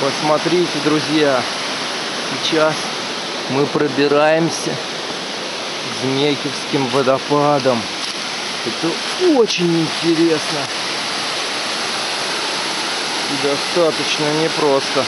Посмотрите, друзья, сейчас мы пробираемся к Змейхевским водопадам. Это очень интересно и достаточно непросто.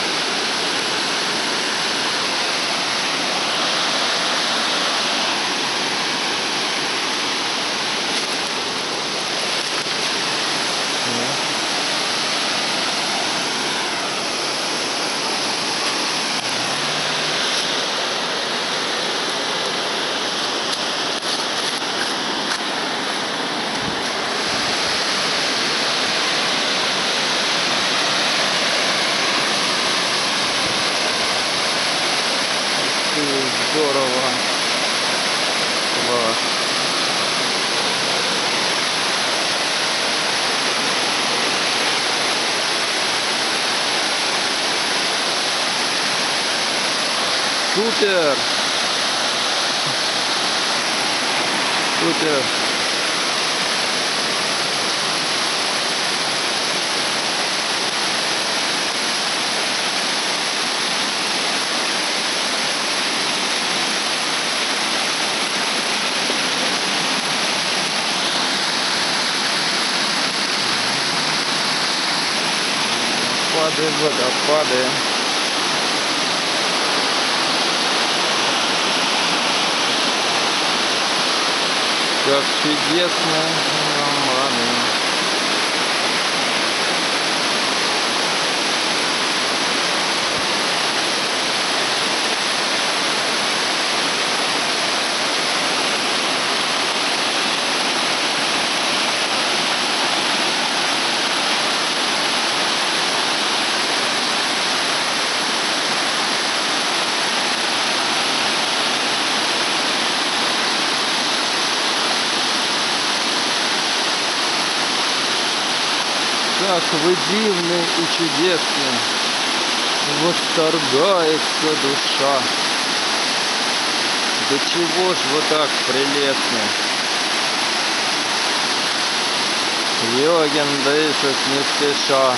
Здорово. Класс. Супер! Супер! Водопады, водопады. Как чудесно, как вы дивны и чудесны, восторгается душа. Да чего ж вы так прелестны? Йоген дышит не спеша.